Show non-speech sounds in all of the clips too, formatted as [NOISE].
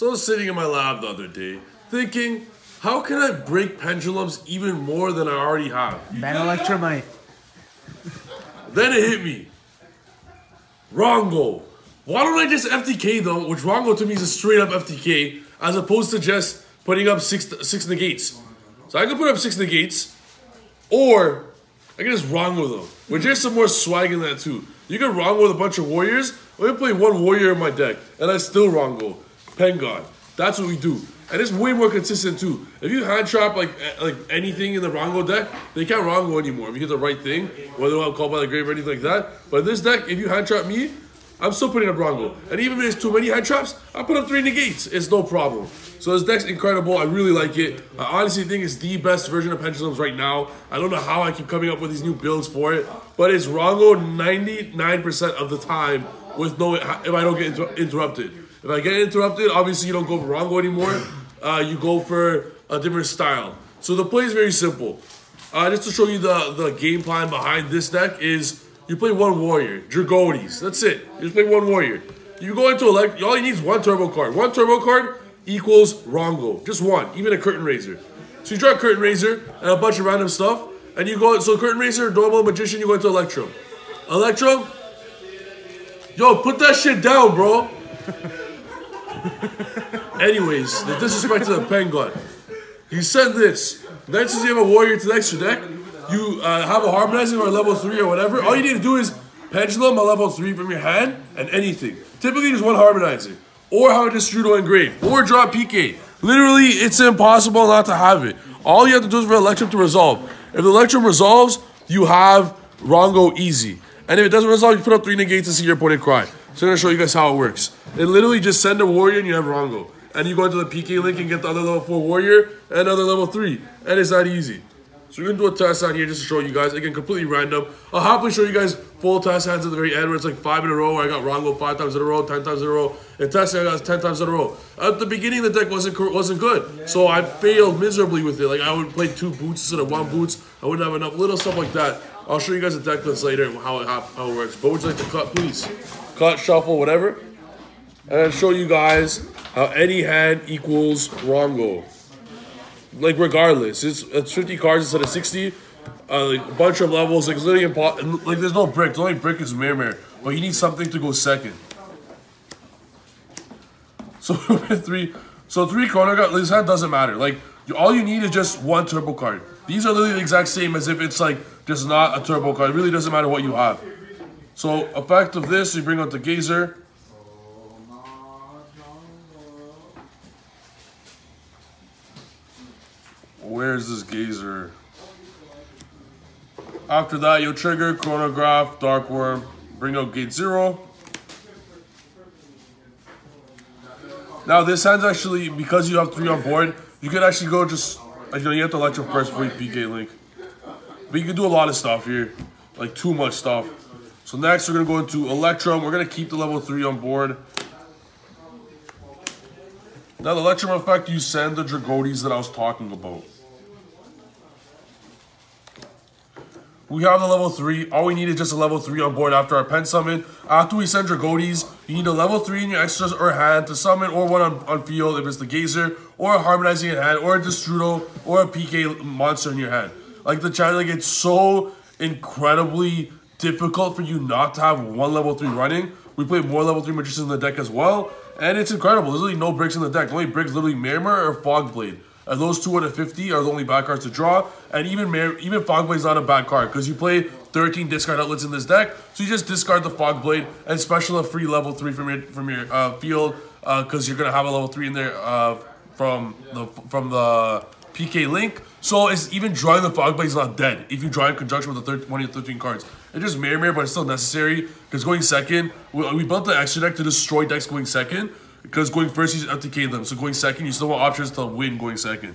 So I was sitting in my lab the other day, thinking, how can I break pendulums even more than I already have? Ben Electrumite. Then it hit me. Rhongo. Why don't I just FTK them, which Rhongo to me is a straight up FTK, as opposed to just putting up six six negates. So I can put up six negates, or I can just Rhongo them, which there's some more swag in that too. You can Rhongo with a bunch of warriors. I'm gonna play one warrior in my deck, and I still Rhongo. Pen God. That's what we do. And it's way more consistent too. If you hand trap like eh, like anything in the Rhongo deck, they can't Rhongo anymore. If you hit the right thing, whether I'm called by the grave or anything like that. But this deck, if you hand trap me, I'm still putting up Rhongo. And even if there's too many hand traps, I put up three negates. It's no problem. So this deck's incredible. I really like it. I honestly think it's the best version of Pendulums right now. I don't know how I keep coming up with these new builds for it, but it's Rhongo 99% of the time with no if I don't get inter- interrupted. If I get interrupted, obviously you don't go for Rhongo anymore. [CLEARS THROAT] Uh, you go for a different style. So the play is very simple. Uh, just to show you the, the game plan behind this deck is you play one warrior, Dragodies. That's it. You just play one warrior. You go into elect. All you need is one turbo card. One turbo card equals Rhongo. Just one, even a curtain raiser. So you draw a curtain raiser and a bunch of random stuff, and you go. So curtain raiser, normal magician, you go into Electrum. Electrum. Yo, put that shit down, bro. [LAUGHS] [LAUGHS] Anyways, the disrespect to the pen He said this. Next you have a warrior to the extra deck, you uh, have a harmonizing or a level 3 or whatever, all you need to do is pendulum a level 3 from your hand and anything. Typically just one harmonizing. Or have a Destrudo engrave. Or draw PK. Literally, it's impossible not to have it. All you have to do is for Electrum to resolve. If the Electrum resolves, you have Rhongo easy. And if it doesn't resolve, you put up three negates and see your opponent cry. So I'm gonna show you guys how it works. It literally just send a warrior and you have Rhongo. And you go into the PK link and get the other level 4 warrior and another level 3. And it's that easy. So we're gonna do a test on here just to show you guys. Again, completely random. I'll happily show you guys full test hands at the very end where it's like five in a row where I got Rhongo five times in a row, ten times in a row. And testing I got ten times in a row. At the beginning the deck wasn't wasn't good. So I failed miserably with it. Like I would play two boots instead of one boots. I wouldn't have enough little stuff like that. I'll show you guys the deck list later and how it how it works. But would you like to cut please? Cut, shuffle, whatever. And then show you guys how any hand equals Rhongo like regardless, it's it's 50 cards instead of 60. Uh, like a bunch of levels, like it's literally. Like there's no brick. The only brick is Mirror, mirror, but you need something to go second. [LAUGHS] So [LAUGHS] three, so three chrono guard. This hand doesn't matter. Like all you need is just one turbo card. These are literally the exact same as if it's like just not a turbo card. It really doesn't matter what you have. So effect of this, you bring out the Gazer. Where's this gazer? After that, you'll trigger chronograph, Dark Wurm, bring out gate zero. Now this hand's actually because you have three on board, you can actually go just you, know, you have to electro first you PK link. But you can do a lot of stuff here, like too much stuff. So next we're gonna go into Electrum. We're gonna keep the level three on board. Now the Electrum effect, you send the Dragodies that I was talking about. We have the level 3. All we need is just a level 3 on board after our pen summon. After we send Dragodies, you need a level 3 in your extras or hand to summon or one on, on field if it's the Gazer, or a Harmonizing in hand, or a Destrudo, or a PK monster in your hand. Like the chat, like it's so incredibly difficult for you not to have one level 3 running. We play more level 3 Magicians in the deck as well. And it's incredible. There's literally no bricks in the deck. The only bricks literally Mirror or Fogblade. And those two out of 50 are the only bad cards to draw. And even Mar- even Fogblade's not a bad card because you play 13 discard outlets in this deck. So you just discard the Fogblade and special a free level 3 from your from your uh, field because uh, you're going to have a level 3 in there uh, from the from the PK link. So it's even drawing the Fogblade is not dead if you draw in conjunction with the 30, 20 or 13 cards. It's just mirror mirror, but it's still necessary because going second, we, we built the extra deck to destroy decks going second because going first you just FTK them. So going second, you still want options to win going second.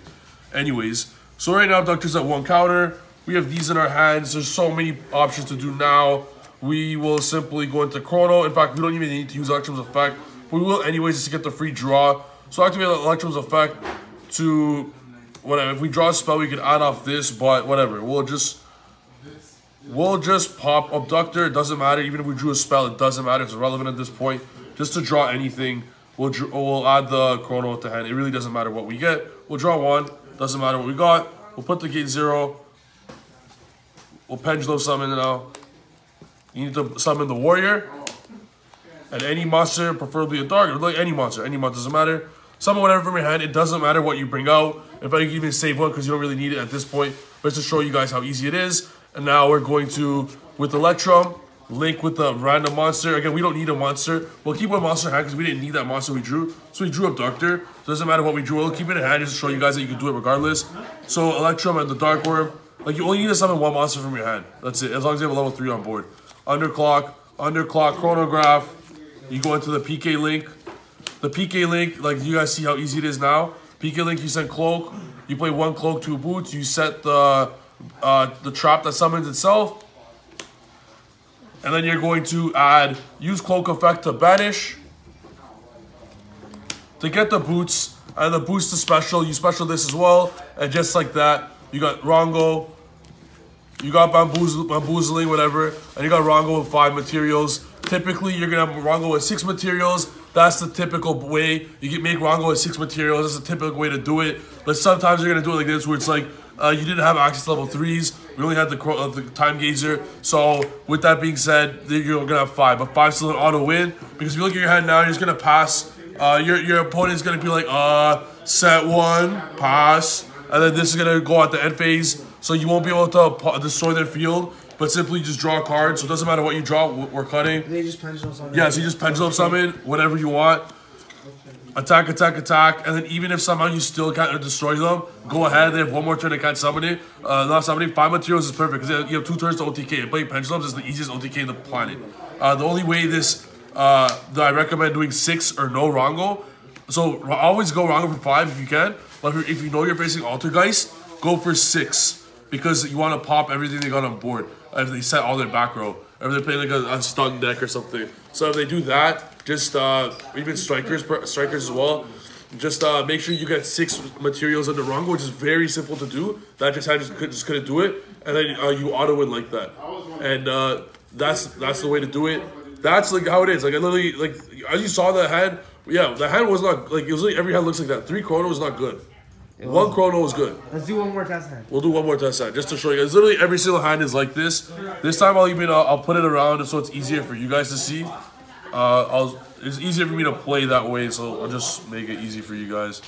Anyways, so right now Doctor's at one counter. We have these in our hands. There's so many options to do now. We will simply go into Chrono. In fact, we don't even need to use Electrum's effect. We will anyways just to get the free draw. So activate Electrum's effect to whatever. If we draw a spell, we can add off this, but whatever. We'll just we'll just pop Abductor. It doesn't matter. Even if we drew a spell, it doesn't matter. It's irrelevant at this point. Just to draw anything. we'll dr- we'll add the chrono to hand. It really doesn't matter what we get. We'll draw one. Doesn't matter what we got. We'll put the gate zero. We'll pendulum summon now. You need to summon the warrior. And any monster, preferably a dark, like any monster, any monster doesn't matter. Summon whatever from your hand. It doesn't matter what you bring out. In fact, you can even save one because you don't really need it at this point. But it's to show you guys how easy it is. And now we're going to, with Electrum, link with the random monster. Again, we don't need a monster. We'll keep one monster hand because we didn't need that monster we drew. So we drew up Doctor. So it doesn't matter what we drew. We'll keep it in hand just to show you guys that you can do it regardless. So Electrum and the Dark Wurm. Like you only need to summon one monster from your hand. That's it. As long as you have a level 3 on board. Underclock, Underclock, Chronograph. You go into the PK link. The PK link, like you guys see how easy it is now. PK link, you send cloak. You play one cloak, two boots. You set the uh, the trap that summons itself. And then you're going to add use cloak effect to banish. To get the boots and the boost to special, you special this as well. And just like that, you got Rhongo, you got bamboozle, bamboozling, whatever, and you got Rhongo with five materials. Typically, you're gonna have Rhongo with six materials. That's the typical way. You can make Rhongo with six materials. That's the typical way to do it. But sometimes you're gonna do it like this, where it's like uh, you didn't have access level threes. We only had the, uh, the time gazer. So with that being said, you're gonna have five. But five's still an auto win because if you look at your hand now, you're just gonna pass. Uh, your your opponent's gonna be like, uh, set one, pass, and then this is gonna go at the end phase. So you won't be able to destroy their field, but simply just draw a card. So it doesn't matter what you draw, we're cutting. They just pendulum something. Yeah, so you just pendulum summon whatever you want. Attack, attack, attack, and then even if somehow you still can't destroy them, go ahead. They have one more turn. They can't summon. Uh, not summoning five materials is perfect because you have two turns to OTK. And playing pendulums is the easiest OTK in the planet. Uh, the only way this uh, that I recommend doing six or no Rhongo. So always go Rhongo for five if you can. But if, you know you're facing Altergeist, go for six because you want to pop everything they got on board. If they set all their back row, if they're playing like a, a stun deck or something. So if they do that, just uh, even strikers, strikers as well. Just uh, make sure you get six materials in the Rhongo, which is very simple to do. That just I just, could, just couldn't do it, and then uh, you auto win like that, and uh, that's that's the way to do it. That's like how it is. Like I literally like as you saw the hand. Yeah, the hand was not like it was like every hand looks like that. Three chrono was not good. One chrono was good. Let's do one more test hand. We'll do one more test hand just to show you guys. Literally every single hand is like this. This time I'll even uh, I'll put it around so it's easier for you guys to see. Uh, it's easier for me to play that way, so I'll just make it easy for you guys.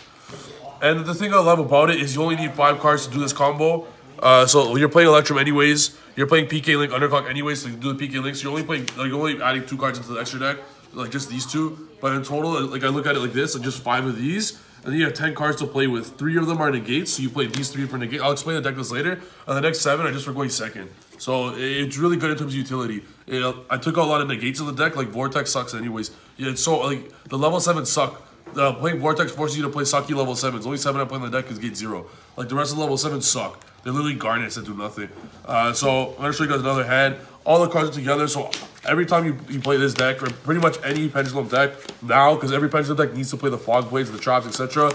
And the thing I love about it is you only need five cards to do this combo. Uh, so you're playing Electrum anyways. You're playing PK Link Underclock anyways to do the PK Links. You're only playing like you're only adding two cards into the extra deck, like just these two. But in total, like I look at it like this, like just five of these, and then you have ten cards to play with. Three of them are negates, so you play these three for negate. I'll explain the deck list later. And the next seven are just for going second. So it's really good in terms of utility. I took out a lot of negates in the deck. Like Vortex sucks anyways. Yeah, it's so like the level seven suck. The playing Vortex forces you to play sucky level sevens. Only seven I play in the deck is gate zero. Like the rest of the level sevens suck. They're literally garnets that do nothing. Uh, so I'm gonna show you guys another hand. All the cards are together. So every time you, you play this deck, or pretty much any pendulum deck now, because every pendulum deck needs to play the fog blades, the traps, etc.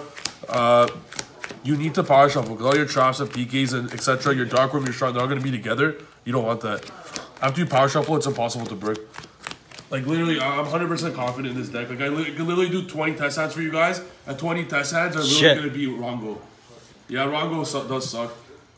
Uh, you need to power shuffle because all your traps and PKs and etc. Your dark room, your shrine, they're all gonna be together. You don't want that. After you power shuffle, it's impossible to break. Like literally, I'm 100% confident in this deck. Like I li- could literally do 20 test hands for you guys, and 20 test hands are literally Shit. gonna be Rhongo. Yeah, Rhongo su- does suck.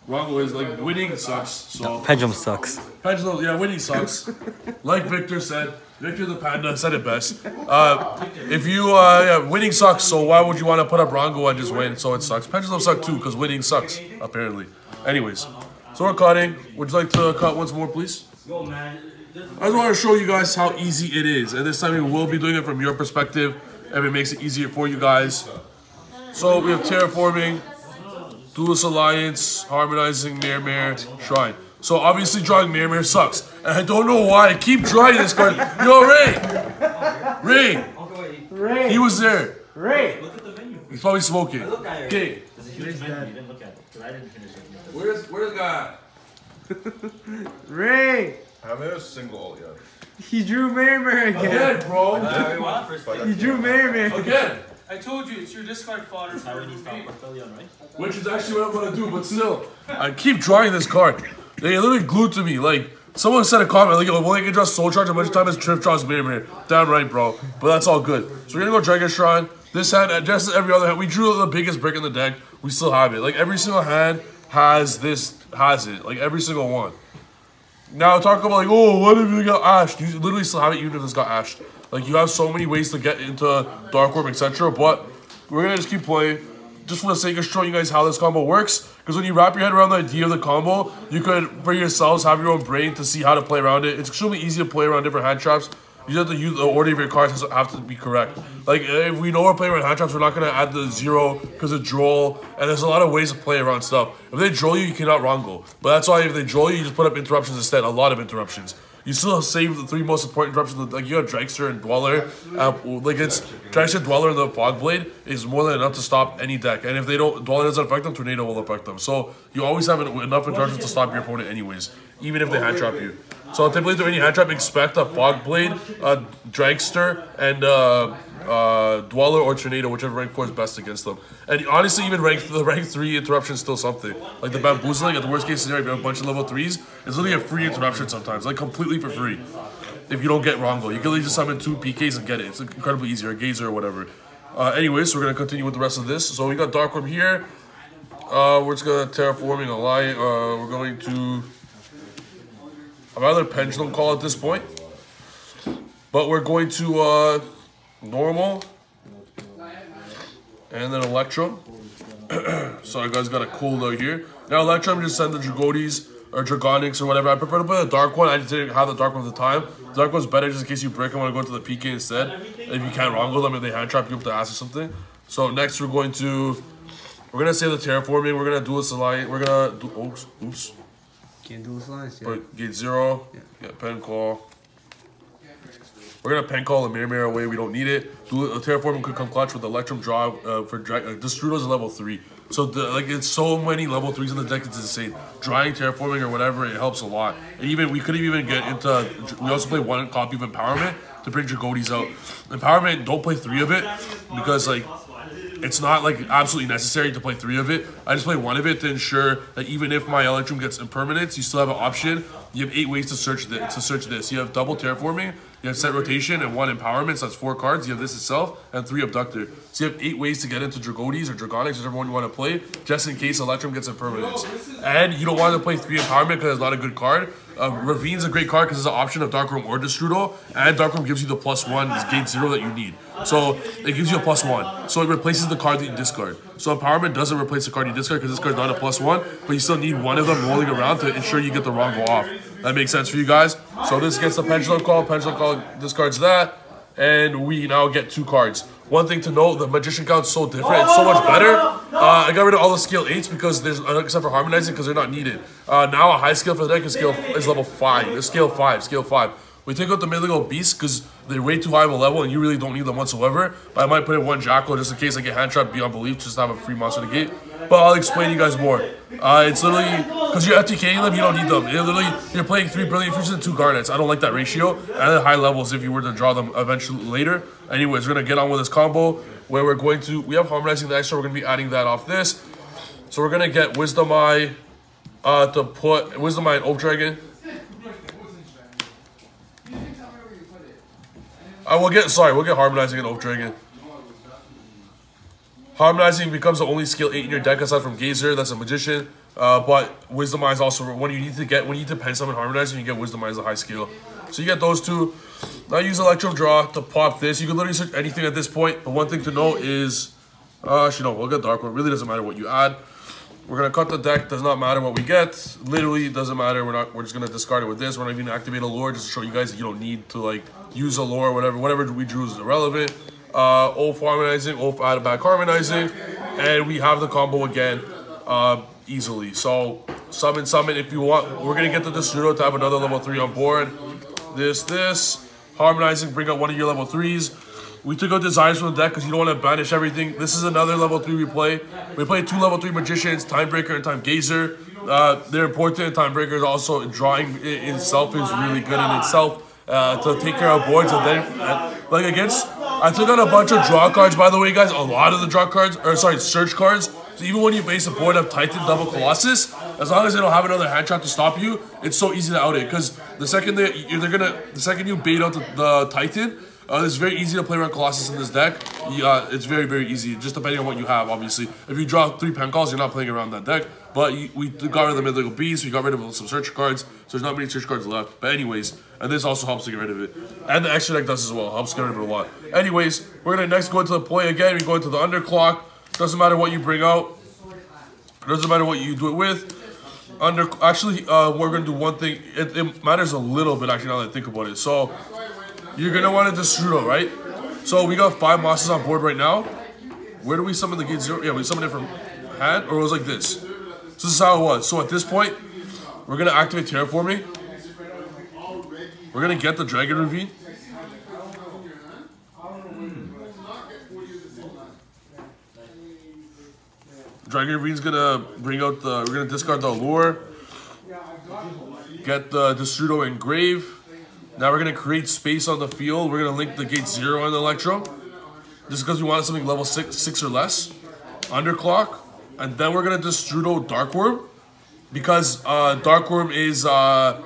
Rhongo is like winning sucks. So Pendulum sucks. Pendulum, yeah, winning sucks. [LAUGHS] like Victor said, Victor the Panda said it best. Uh, if you, uh, yeah, winning sucks, so why would you want to put up Rhongo and just win? So it sucks. Pendulum suck too, because winning sucks, apparently. Anyways, so we're cutting. Would you like to cut once more, please? No man. I just want to show you guys how easy it is. And this time we will be doing it from your perspective, and it makes it easier for you guys. So we have terraforming, Duelist Alliance, harmonizing Mare Mare, Shrine. So obviously drawing Mare Mare sucks. And I don't know why I keep drawing this card. Yo, Ray! Ray! Ray. He was there. Ray. He's probably smoking. Look at it. Okay. There's a huge menu. You didn't look at it because I didn't finish it. Where's where's the guy? [LAUGHS] Ray. I haven't had a single ult yet. He drew Merrimer again. Again, bro. We want first. He drew Merrimer. Again. I told you, it's your discard fodder How for many stop me. Right? Which is actually what I'm gonna do, but still. I keep drawing this card. They literally glued to me. Like, Someone said a comment like, "Well, they can draw Soul Charge as much time as Trif draws Mirror Mirror." Damn right, bro. But that's all good. So we're gonna go Dragon Shrine. This hand, just as every other hand, we drew the biggest brick in the deck. We still have it. Like every single hand has this, has it. Like every single one. Now talk about like, oh, what if you got ashed? You literally still have it even if it's got ashed. Like you have so many ways to get into Dark Wurm, etc. But we're gonna just keep playing. Just for the sake of showing you guys how this combo works. Because when you wrap your head around the idea of the combo, you could, for yourselves, have your own brain to see how to play around it. It's extremely easy to play around different hand traps. You have to use the order of your cards has- have to be correct. Like if we know we're playing around hand traps, we're not gonna add the zero because of droll. And there's a lot of ways to play around stuff. If they droll you, you cannot wrangle. But that's why if they droll you, you just put up interruptions instead. A lot of interruptions. You still save the three most important interruptions. Like you have Dragster and Dweller. Uh, like it's Dragster, Dweller, and the Fog Blade is more than enough to stop any deck. And if they don't, Dweller doesn't affect them, Tornado will affect them. So you always have enough interruptions to stop your opponent, anyways, even if they hand trap you. So typically during your hand trap, expect a Fog Blade, a Dragster, and uh, uh, Dweller or Tornado, whichever rank four is best against them. And honestly, even rank the rank three interruption is still something. Like the bamboozling, at the worst case scenario, you have a bunch of level threes, it's literally a free interruption sometimes, like completely for free. If you don't get Rhongo, you can literally just summon two PKs and get it. It's incredibly easy, or a Gazer or whatever. Uh, anyways, so we're gonna continue with the rest of this. So we got Dark Wurm here. Uh, we're just gonna terraforming a lie. Uh, we're going to. Rather pendulum call at this point. But we're going to uh, normal and then Electrum. [CLEARS THROAT] so you guys got a cool though here. Now Electrum just send the Dragodies or Dragonix or whatever. I prefer to play the dark one. I just didn't have the dark one at the time. The dark one's better just in case you break and want to go into the PK instead. If you can't wrangle them, if they hand trap you up the ass or something. So next we're going to we're gonna save the terraforming. We're gonna do a alliance. We're gonna do oops oops. Can't do this lines, yeah. But get zero. Yeah, pen call. We're gonna pen call a mirror mirror away. We don't need it. Do a terraforming could come clutch with Electrum draw uh, for drag. Uh, Destrudo's level three, so the, like it's so many level threes in the deck. It's insane. Drawing terraforming or whatever, it helps a lot. And even we couldn't even get into. We also play one copy of empowerment to bring Dragodies out. Empowerment, don't play three of it because like it's not like absolutely necessary to play three of it. I just play one of it to ensure that even if my Electrum gets impermanence, you still have an option. You have eight ways to search this. To search this, you have double terraforming, you have set rotation, and one empowerment. So that's four cards. You have this itself and three abductor. So you have eight ways to get into Dragodies or Dragonix, whichever one you want to play, just in case Electrum gets impermanence. And you don't want to play three empowerment because it's not a good card. Uh, Ravine's a great card because it's an option of Dark Room or Destrudo, and Dark Room gives you the plus one, this gate zero that you need. So it gives you a plus one. So it replaces the card that you discard. So Empowerment doesn't replace the card you discard because this card's not a plus one, but you still need one of them rolling around to ensure you get the wrong go off. That makes sense for you guys. So this gets the Pendulum Call, Pendulum Call discards that, and we now get two cards. One thing to note, the Magician count's so different, it's so much better. Uh, I got rid of all the scale 8s because there's, uh, except for harmonizing, because they're not needed. Uh, now a high scale for the deck is, scale, is level 5, it's scale 5, scale 5. We take out the mid-level beast because they're way too high of a level and you really don't need them whatsoever. But I might put in one Jackal just in case I get hand trapped beyond belief, just to have a free monster to gate. But I'll explain to you guys more. Uh, it's literally, because you're FTKing them, you don't need them. You're literally, you're playing three Brilliant Fusions and two Garnets. I don't like that ratio. And at high levels if you were to draw them eventually later. Anyways, we're going to get on with this combo where we're going to, we have Harmonizing the extra, we're going to be adding that off this. So we're going to get Wisdom Eye uh, to put, Wisdom Eye and Oafdragon. I will get sorry, we'll get harmonizing and Oafdragon. Harmonizing becomes the only skill eight in your deck aside from Gazer, that's a magician. Uh, but Wisdom Eye is also when you need to get when you need to pen summon harmonizing, you get Wisdom Eye as a high skill. So you get those two. Now use Electro Draw to pop this. You can literally search anything at this point, but one thing to note is uh actually no, we'll get Dark One. Really doesn't matter what you add. We're gonna cut the deck, does not matter what we get. Literally doesn't matter. We're not we're just gonna discard it with this. We're not even activate a lore just to show you guys that you don't need to like use a lore, whatever. Whatever we drew is irrelevant. Uh Oath harmonizing, Oath out of back harmonizing, and we have the combo again, uh, easily. So summon, summon if you want. We're gonna get the Destrudo to have another level three on board. This, this, harmonizing, bring out one of your level threes. We took out desires from the deck because you don't want to banish everything. This is another level 3 we play. We play two level 3 magicians, Timebreaker and Time Gazer. Uh, they're important. Timebreaker is also drawing in itself is really good in itself uh, to take care of boards. And then, uh, like against, I took out a bunch of draw cards, by the way, guys. A lot of the draw cards, or sorry, search cards. So even when you base a board of Titan Double Colossus, as long as they don't have another hand trap to stop you, it's so easy to out it. Because the second they they're gonna the second you bait out the, the Titan, uh, it's very easy to play around Colossus in this deck. Yeah, it's very very easy. Just depending on what you have, obviously. If you draw three pen calls, you're not playing around that deck. But we got rid of the mythical beast. We got rid of some search cards. So there's not many search cards left. But anyways, and this also helps to get rid of it. And the extra deck does as well. Helps get rid of it a lot. Anyways, we're gonna next go into the play again. We go into the underclock. Doesn't matter what you bring out. Doesn't matter what you do it with. Under actually, uh, we're gonna do one thing. It, it matters a little bit actually now that I think about it. So you're gonna want to Destrudo, right? So we got five monsters on board right now. Where do we summon the gate zero? Yeah, we summoned it from hand, or it was like this. So this is how it was. So at this point, we're gonna activate terraforming. We're gonna get the dragon ravine. Dragon Ravine's gonna bring out the. We're gonna discard the allure. Get the Destrudo engrave. Now we're gonna create space on the field. We're gonna link the gate zero and the electro. Just because we wanted something level six, six or less. Underclock. And then we're gonna Destrudo Dark Wurm. Because uh, Dark Wurm is uh,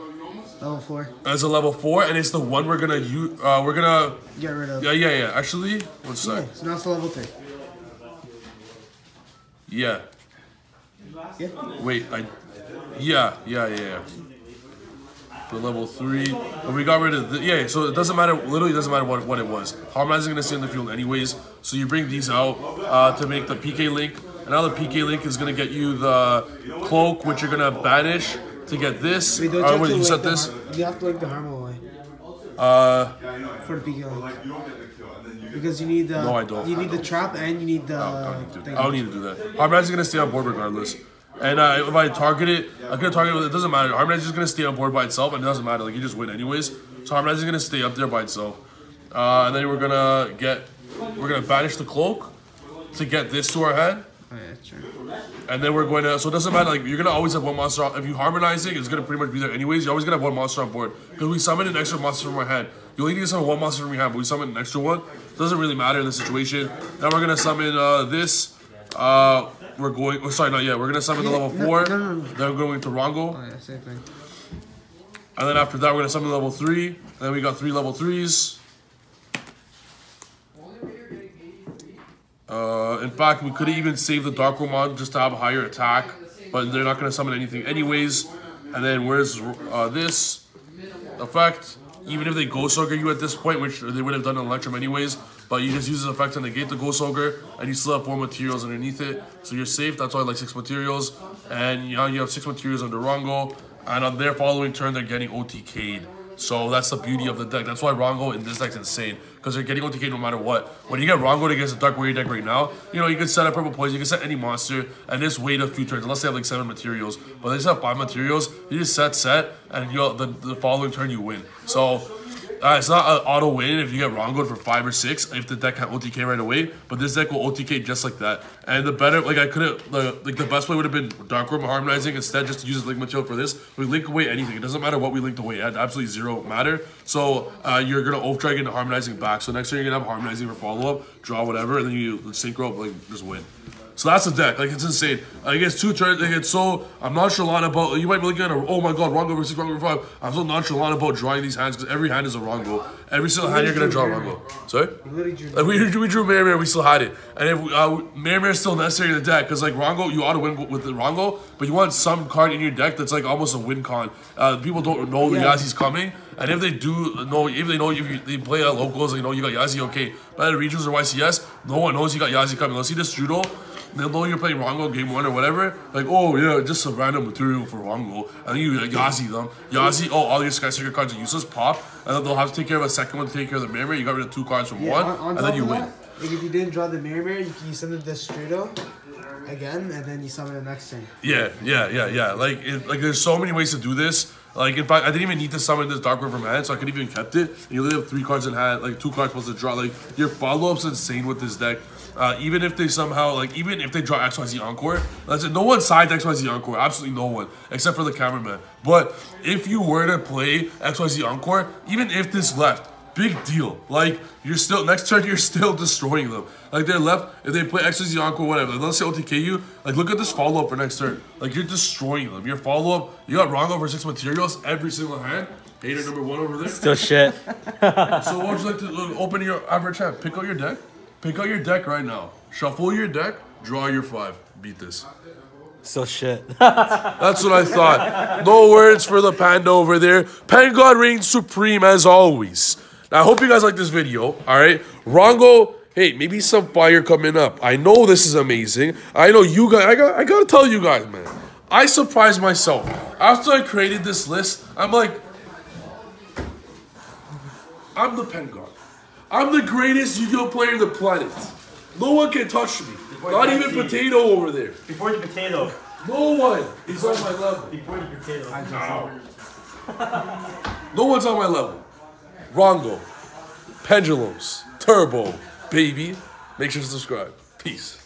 Level four. as a level four, and it's the one we're gonna use. Uh, we're gonna. Get rid of. Yeah, yeah, yeah. Actually, one sec. Yeah, so now it's level three. Yeah. Yeah. Wait, I. Yeah, yeah, yeah. yeah. For level three, but we got rid of the yeah. So it doesn't matter. Literally, doesn't matter what, what it was. Harmonizing gonna stay in the field anyways. So you bring these out uh, to make the PK link. And now the PK link is gonna get you the cloak, which you're gonna banish to get this. Wait, don't you Uh, have wait, to you link set this? har- You have to link the Harmo away Uh, for the PK link. Because you need the No, I don't. you need the trap and you need the I don't need to. thing. I don't need to do that. Harmonize is gonna stay on board regardless. And uh, if I target it, I'm gonna target it. It doesn't matter. Harmonize is gonna stay on board by itself, and it doesn't matter. Like you just win anyways. So Harmonize is gonna stay up there by itself. Uh, and then we're gonna get, we're gonna banish the cloak to get this to our hand. Oh yeah, sure. And then we're going to, so it doesn't matter, like, you're to always have one monster, on, if you harmonize it, it's going to pretty much be there anyways, you're always to have one monster on board. Because we summon an extra monster from our hand. You only need to summon one monster from your hand, but we summon an extra one. It doesn't really matter in this situation. Now we're going to summon uh, this. Uh, we're going, oh, sorry, not yet. We're going to summon the level 4. [LAUGHS] no, no, no. Then we're going to Rhongo. Oh yeah, same thing. And then after that, we're going to summon level 3. And then we got three level 3s. Uh, in fact, we could even save the Dark Room just to have a higher attack, but they're not going to summon anything anyways. And then where's uh, this effect? Even if they Ghost Ogre you at this point, which they would have done in Electrum anyways, but you just use this effect to negate the Ghost Ogre, and you still have four materials underneath it, so you're safe. That's why I like six materials, and now you have six materials under Rhongo, and on their following turn, they're getting OTK'd. So that's the beauty of the deck. That's why Rhongo in this deck's insane. Because they're getting OTK no matter what. When you get Rhongo against a Dark Warrior deck right now, you know, you can set up Purple Poison, you can set any monster, and just wait a few turns, unless they have like seven materials. But they just have five materials, you just set, set, and you the, the following turn you win. So uh, it's not an auto win if you get Rhongo for five or six if the deck can OTK right away, but this deck will OTK just like that. And the better, like I could have, the, like the best way would have been Dark Room harmonizing instead, just use link material for this. We link away anything. It doesn't matter what we linked away. Absolutely zero matter. So uh, you're gonna Oafdragon harmonizing back. So next turn you're gonna have harmonizing for follow up, draw whatever, and then you synchro up, like just win. So that's the deck. Like it's insane. Like it's two turns. Like it's so. I'm nonchalant about. You might be looking at a. Oh my god, Rhongo versus Rhongo five. I'm so nonchalant about drawing these hands because every hand is a Rhongo. Every single hand you're gonna draw Rhongo. Sorry. You drew Like we, we drew Mare Mare, we still had it. And if uh, Mare Mare is still necessary in the deck, because like Rhongo, you ought to win with the Rhongo, but you want some card in your deck that's like almost a win con. Uh, people don't know Yeah. Yazi's coming, and if they do know, if they know if you, they play at locals, you know you got Yazi, okay. But at regionals or YCS, no one knows you got Yazi coming. Let's see this Judo. They'll know you're playing Rhongo game one or whatever. Like, oh yeah, just a random material for Rhongo. And then you like, Yazi them. Yazi, oh, all your Sky Secret cards are useless, pop. And then they'll have to take care of a second one to take care of the mirror. You got rid of two cards from Yeah, one, on, on and then you win. that, like if you didn't draw the mirror mirror, you, you summon the Destrudo again, and then you summon the next turn. Yeah, yeah, yeah, yeah. Like, it, like there's so many ways to do this. Like, in fact, I didn't even need to summon this Dark River from hand, so I could even kept it. And you literally have three cards in hand, like two cards plus to draw. Like, your follow up's insane with this deck. Uh, even if they somehow, like, even if they draw XYZ Encore, that's it. No one sides XYZ Encore, absolutely no one, except for the cameraman. But if you were to play XYZ Encore, even if this left, big deal. Like you're still next turn, you're still [LAUGHS] destroying them. Like they're left if they play XYZ Encore, whatever. Like, let's say OTK you. Like look at this follow up for next turn. Like you're destroying them. Your follow up, you got wrong over six materials every single hand. Hater number one over there. Still shit. [LAUGHS] So what would you like to open your average hand? Pick out your deck. Pick out your deck right now. Shuffle your deck. Draw your five. Beat this. Still shit. [LAUGHS] That's what I thought. No words for the panda over there. Pen God reigns supreme as always. Now, I hope you guys like this video. All right, Rhongo. Hey, maybe some fire coming up. I know this is amazing. I know you guys. I got. I gotta tell you guys, man. I surprised myself after I created this list. I'm like, I'm the Pen God. I'm the greatest Yu-Gi-Oh player in the planet. No one can touch me. Not even Potato over there. Before the potato. No one is on my level. Before the potato. No one's on my level. Rhongo, Pendulums, Turbo, baby. Make sure to subscribe. Peace.